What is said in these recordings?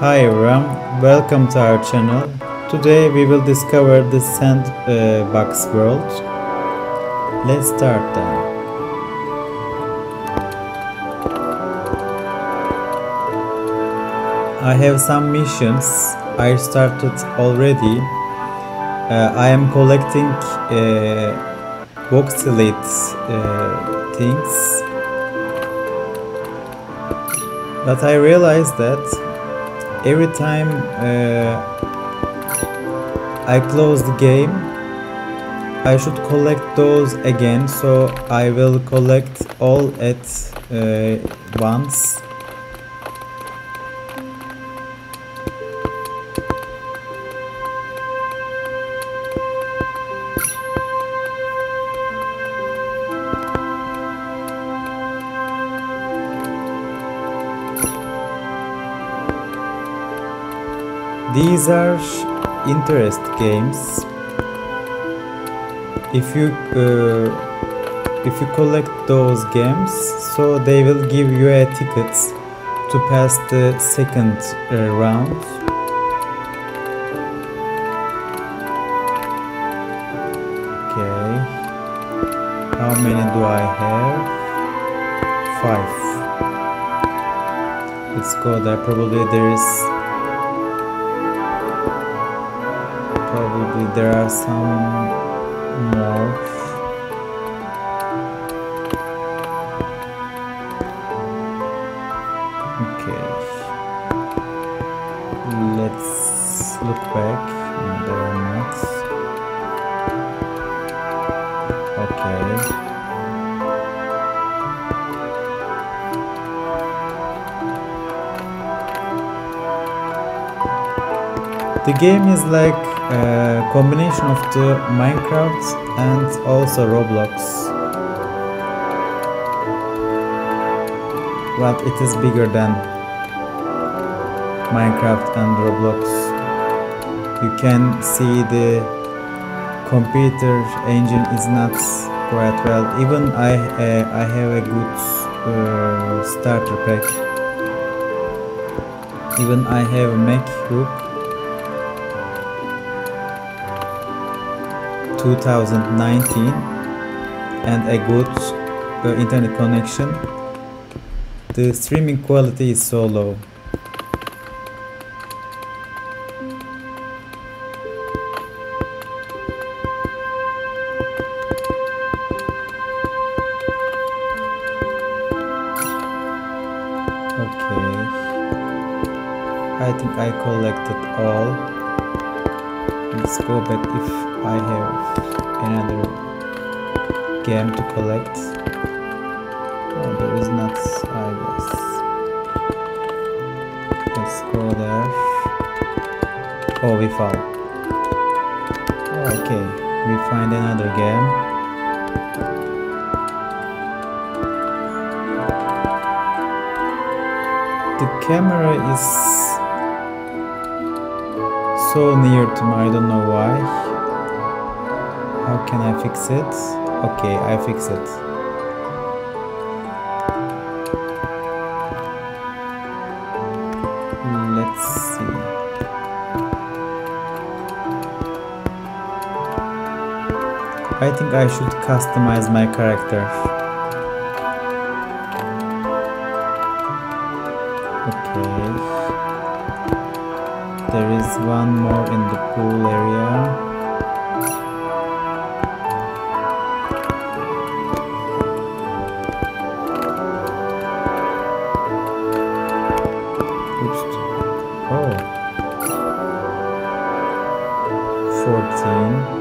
Hi everyone, welcome to our channel. Today we will discover the sandbox world. Let's start then. I have some missions I started already. Uh, I am collecting uh, voxelite uh, things. But I realized that every time uh, I close the game, I should collect those again. So I will collect all at uh, once. These are interest games. If you uh, if you collect those games, so they will give you a ticket to pass the second uh, round. Okay. How many do I have? Five. Let's go there. Probably there is probably there are some more game is like a combination of the Minecraft and also Roblox. But it is bigger than Minecraft and Roblox. You can see the computer engine is not quite well. Even I uh, I have a good uh, starter pack. Even I have a MacBook 2019 and a good uh, internet connection. The streaming quality is so low. Okay. I think I collected all. Let's go back if I have another game to collect. Oh, there is not I guess. Let's go there. Oh we found okay we find another game. The camera is so near to me, I don't know why. How can I fix it? Okay, I fix it. Let's see. I think I should customize my character. Okay. There is one more in the pool area. 14.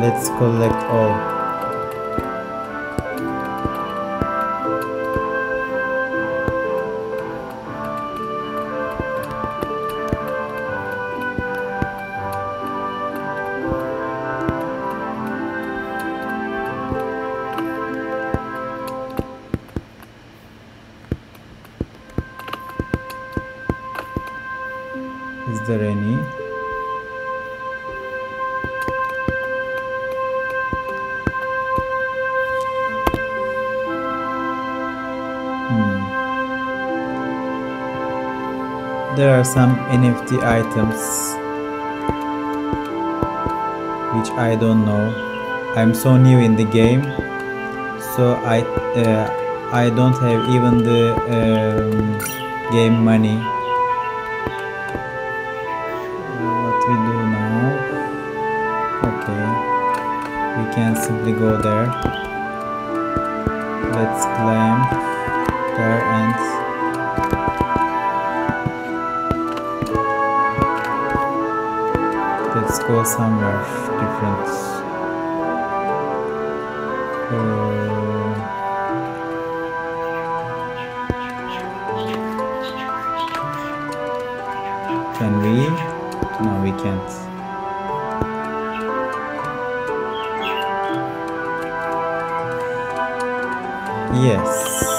Let's collect all. There are some NFT items which I don't know. I'm so new in the game, so I uh, I don't have even the um, game money. What we do now? Okay, we can simply go there. Let's climb there and go somewhere different. Uh, can we? No, we can't. Yes.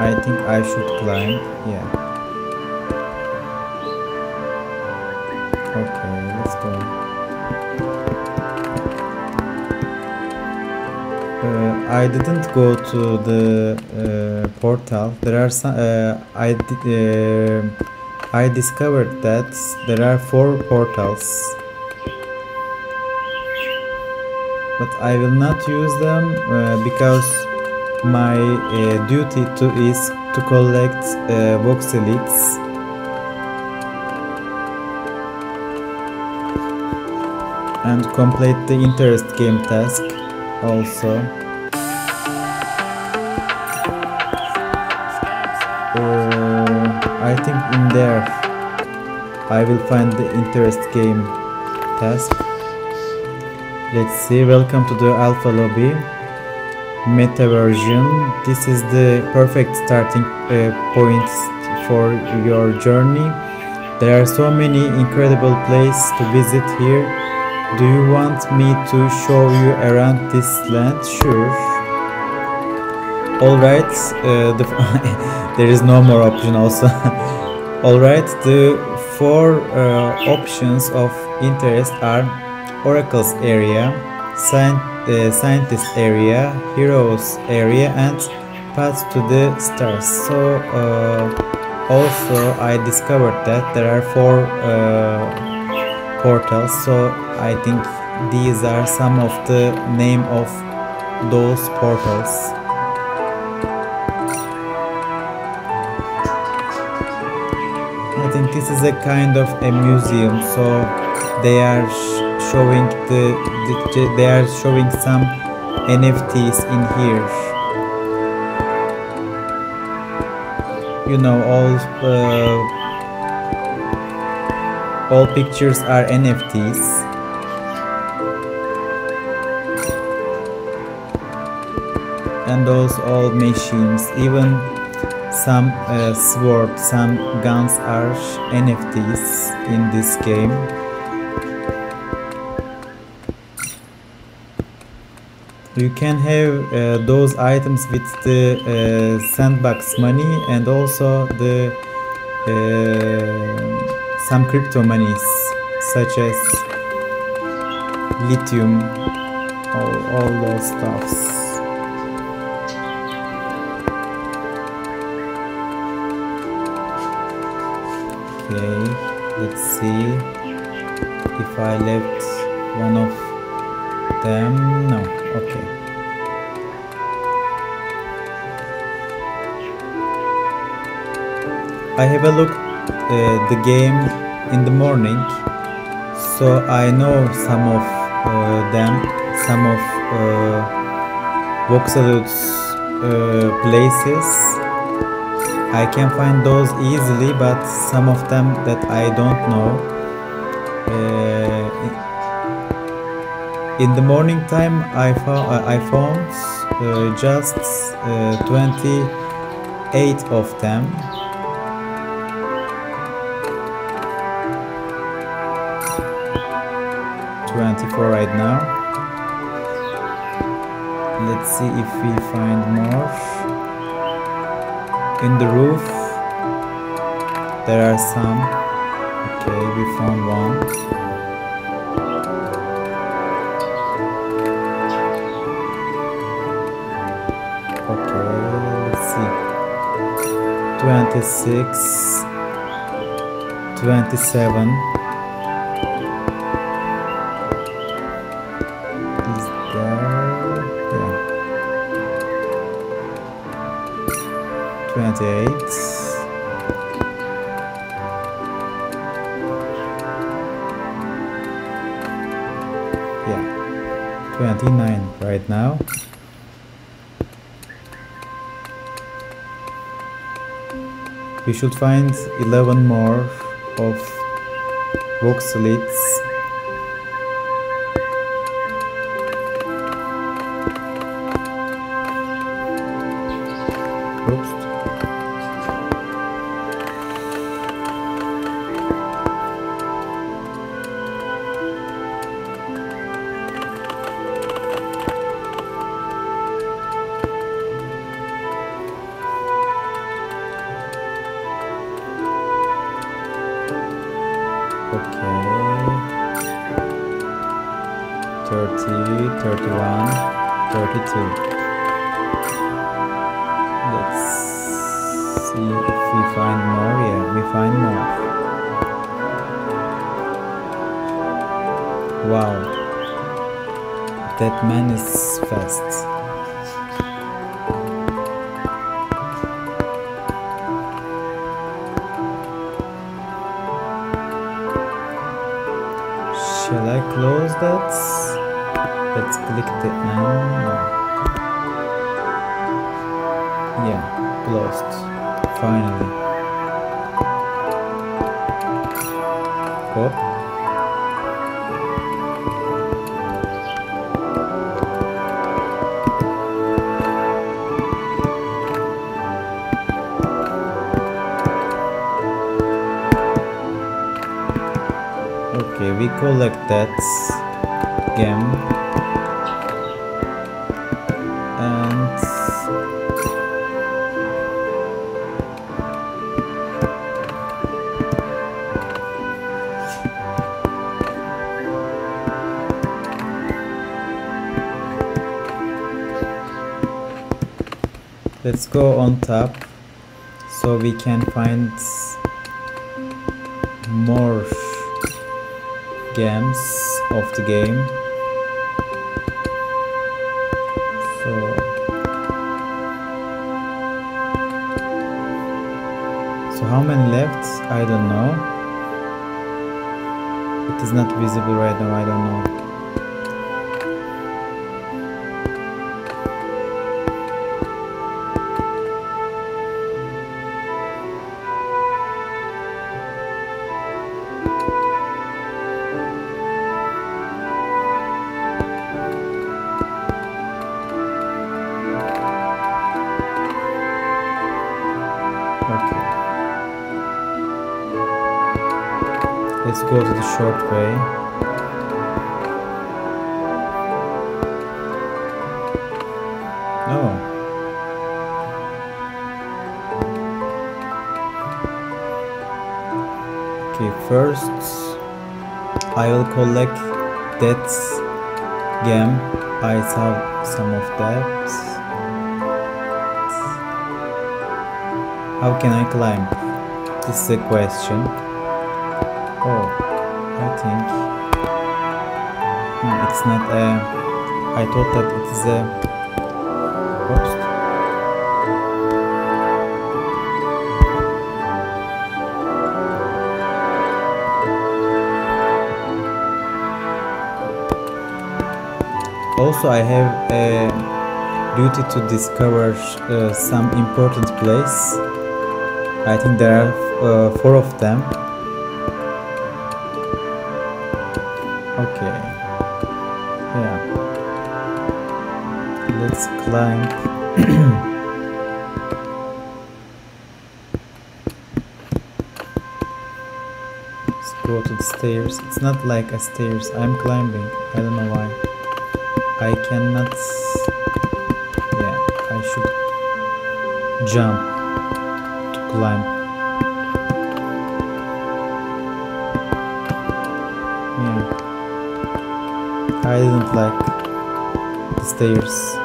I think I should climb. Yeah. Okay, let's go. Uh, I didn't go to the uh, portal. There are some. Uh, I uh, I discovered that there are four portals, but I will not use them uh, because my uh, duty to is to collect uh, voxelites. and complete the interest game task also. Uh, I think in there I will find the interest game task. Let's see. Welcome to the alpha lobby meta version. This is the perfect starting uh, point for your journey. There are so many incredible places to visit here. Do you want me to show you around this land? Sure. Alright, uh, the there is no more option also. Alright, the four uh, options of interest are Oracles area, Scient Scientist area, Heroes area, and Path to the Stars. So, uh, also I discovered that there are four uh, portals. So i think these are some of the name of those portals. I think this is a kind of a museum. So they are showing the, the they are showing some nfts in here you know all uh, all pictures are NFTs. And those all machines, even some uh, some guns are NFTs in this game. You can have uh, those items with the uh, sandbox money and also the uh, some crypto monies such as Ethereum all, all those stuffs. Okay let's see if I left one of them okay. I have a look uh, the game in the morning so I know some of uh, them some of uh, uh, places. I can find those easily but some of them that I don't know. Uh, in the morning time I found I found just uh, 20 of them Twenty-four right now. Let's see if we find more. In the roof, there are some. Okay, we found one. 26 27 is there yeah. 28 yeah 29 right now we should find 11 more of box Okay. 30, 31, 32. Let's see if we find more. Yeah, we find more. Wow. That man is fast. Click the. Yeah, closed. Finally. Okay, we collect that gem let's go on top so we can find more games of the game. So so how many left? I don't know. It is not visible right now i don't know let's go to the short way. No. Okay first I will collect that gem. I saw some of that how can I climb? This is a question it's not a I thought that it is a oops also I have a duty to discover uh, some important place. I think there are uh, four of them line. the stairs. It's not like a stairs. I'm climbing. I don't know why. I cannot... Yeah, I should jump to climb. Yeah. I didn't like the stairs.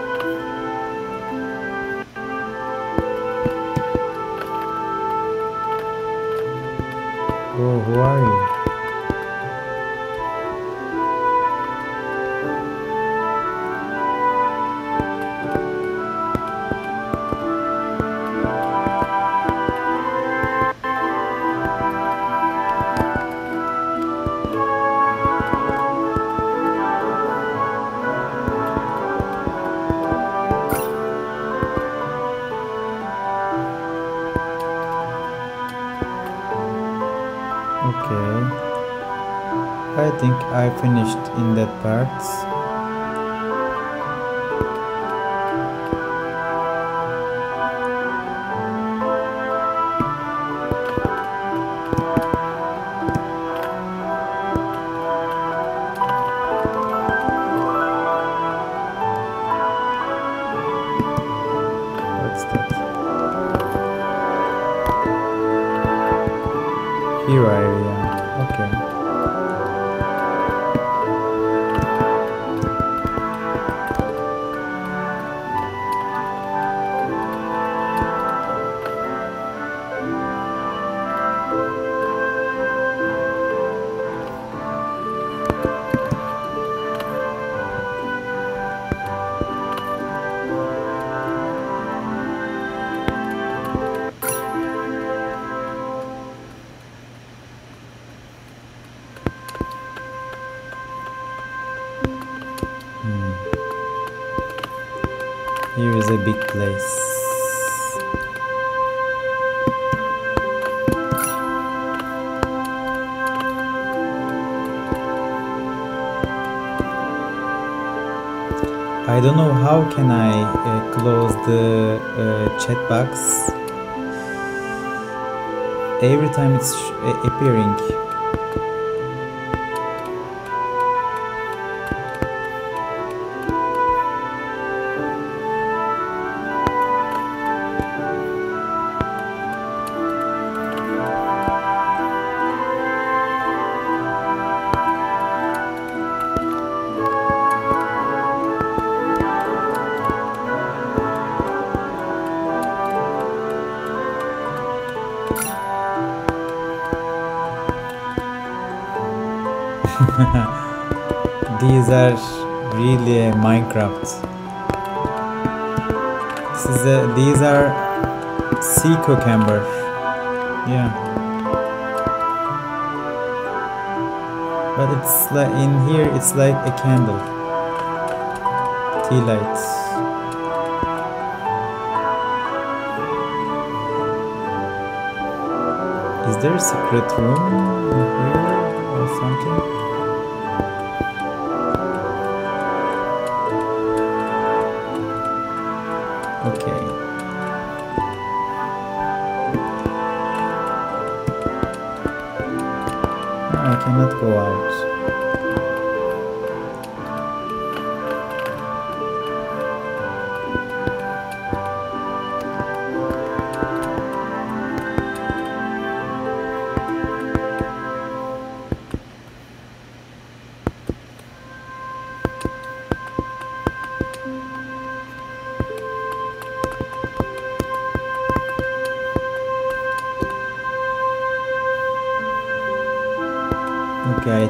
I think I finished in that part. How can I uh, close the uh, chat box. Every time it's appearing. A, these are sea cucumber. Yeah. But it's like in here it's like a candle. Tea lights. Is there a secret room in here or something?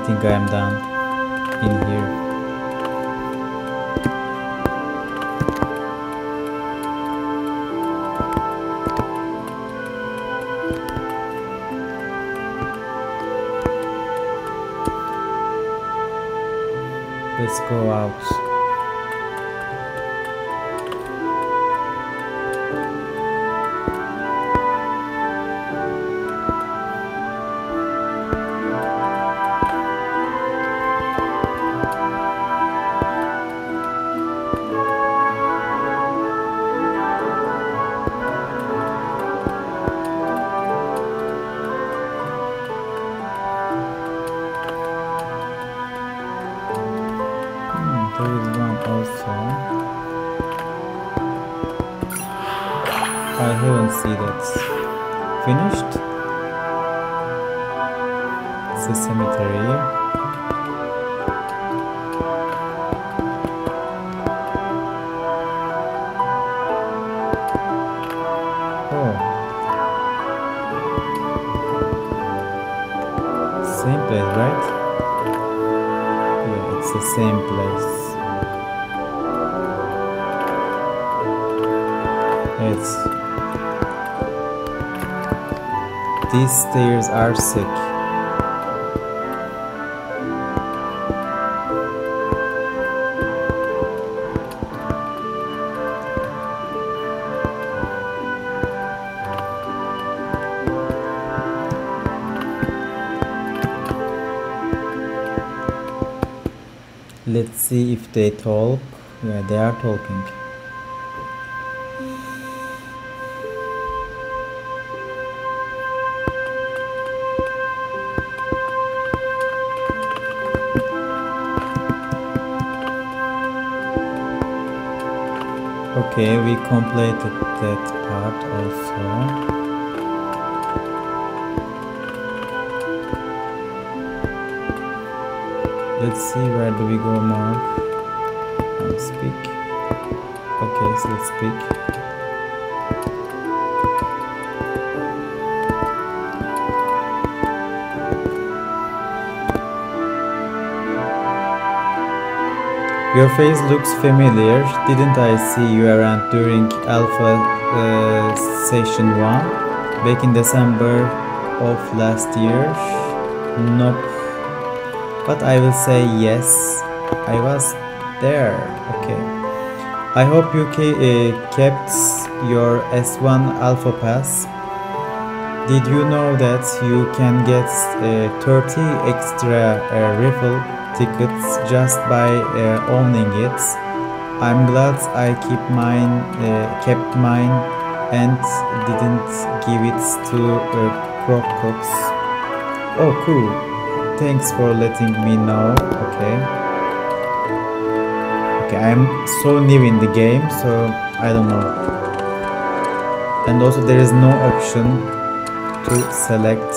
Think I am done in here. Let's go out. Same place. It's these stairs are sick. Let's see if they talk. Yeah, they are talking. Okay, we completed that part also. Let's see where do we go more. And speak. Okay, so let's speak. Your face looks familiar. Didn't I see you around during Alpha uh, Session 1 back in December of last year? Nope. But I will say yes. I was there. Okay. I hope you uh, kept your S1 Alpha Pass. Did you know that you can get uh, 30 extra uh, tickets just by owning it? I'm glad I keep mine, kept mine, and didn't give it to uh, Crocox. Oh, cool! Thanks for letting me know. Okay. Okay, I'm so new in the game, so I don't know. And also, there is no option to select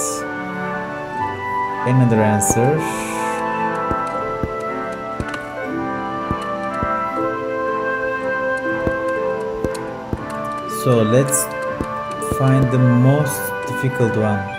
another answer. So let's find the most difficult one.